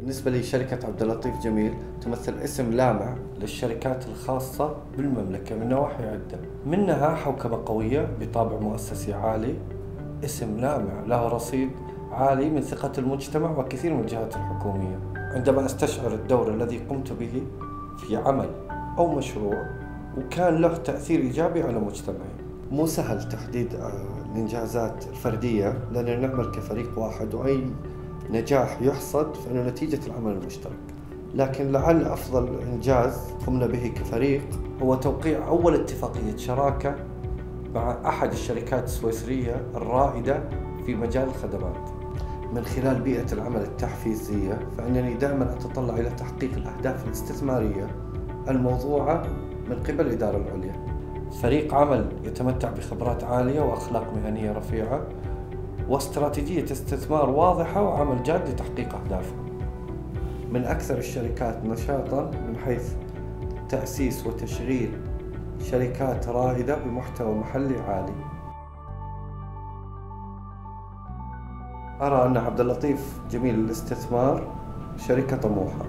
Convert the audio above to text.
بالنسبة لي شركة عبد اللطيف جميل تمثل اسم لامع للشركات الخاصة بالمملكة من نواحي عدة. منها حوكمة قوية بطابع مؤسسي عالي اسم لامع له رصيد عالي من ثقة المجتمع وكثير من الجهات الحكومية. عندما أستشعر الدور الذي قمت به في عمل أو مشروع وكان له تأثير إيجابي على مجتمعي. مو سهل تحديد آه، الإنجازات الفردية لأننا نعمل كفريق واحد وأي نجاح يحصد فإنه نتيجة العمل المشترك. لكن لعل أفضل إنجاز قمنا به كفريق هو توقيع أول اتفاقية شراكة مع أحد الشركات السويسرية الرائدة في مجال الخدمات. من خلال بيئة العمل التحفيزية فإنني دائما أتطلع إلى تحقيق الأهداف الاستثمارية الموضوعة من قبل الإدارة العليا. فريق عمل يتمتع بخبرات عالية وأخلاق مهنية رفيعة واستراتيجية استثمار واضحة وعمل جاد لتحقيق أهدافها من أكثر الشركات نشاطا من حيث تأسيس وتشغيل شركات رائدة بمحتوى محلي عالي. أرى أن عبد اللطيف جميل الاستثمار شركة طموحة.